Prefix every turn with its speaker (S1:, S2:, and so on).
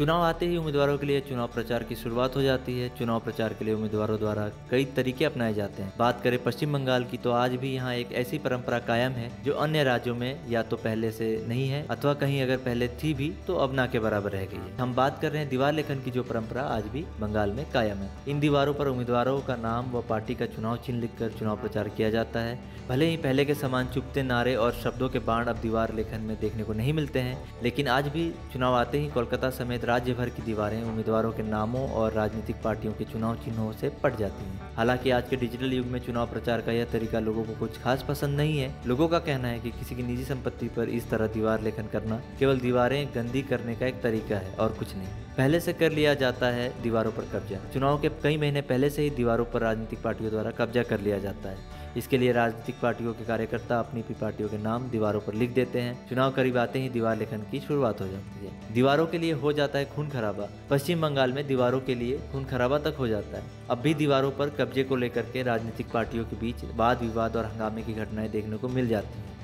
S1: चुनाव आते ही उम्मीदवारों के लिए चुनाव प्रचार की शुरुआत हो जाती है। चुनाव प्रचार के लिए उम्मीदवारों द्वारा कई तरीके अपनाए जाते हैं। बात करें पश्चिम बंगाल की तो आज भी यहाँ एक ऐसी परंपरा कायम है, जो अन्य राज्यों में या तो पहले से नहीं है, अथवा कहीं अगर पहले थी भी तो अब ना के बराबर रह गई है। हम बात कर रहे हैं दीवार लेखन की, जो परंपरा आज भी बंगाल में कायम है। इन दीवारों पर उम्मीदवारों का नाम व पार्टी का चुनाव चिन्ह लिखकर चुनाव प्रचार किया जाता है। भले ही पहले के समान चुपते नारे और शब्दों के बाण अब दीवार लेखन में देखने को नहीं मिलते हैं, लेकिन आज भी चुनाव आते ही कोलकाता समेत राज्य भर की दीवारें उम्मीदवारों के नामों और राजनीतिक पार्टियों के चुनाव चिन्हों से पट जाती हैं। हालाँकि आज के डिजिटल युग में चुनाव प्रचार का यह तरीका लोगों को कुछ खास पसंद नहीं है। लोगों का कहना है कि किसी की निजी संपत्ति पर इस तरह दीवार लेखन करना केवल दीवारें गंदी करने का एक तरीका है और कुछ नहीं। पहले से कर लिया जाता है दीवारों पर कब्जा। चुनाव के कई महीने पहले से ही दीवारों पर राजनीतिक पार्टियों द्वारा कब्जा कर लिया जाता है। इसके लिए राजनीतिक पार्टियों के कार्यकर्ता अपनी अपनी पार्टियों के नाम दीवारों पर लिख देते हैं। चुनाव करीब आते ही दीवार लेखन की शुरुआत हो जाती है। दीवारों के लिए हो जाता है खून खराबा। पश्चिम बंगाल में दीवारों के लिए खून खराबा तक हो जाता है। अब भी दीवारों पर कब्जे को लेकर के राजनीतिक पार्टियों के बीच वाद विवाद और हंगामे की घटनाएँ देखने को मिल जाती हैं।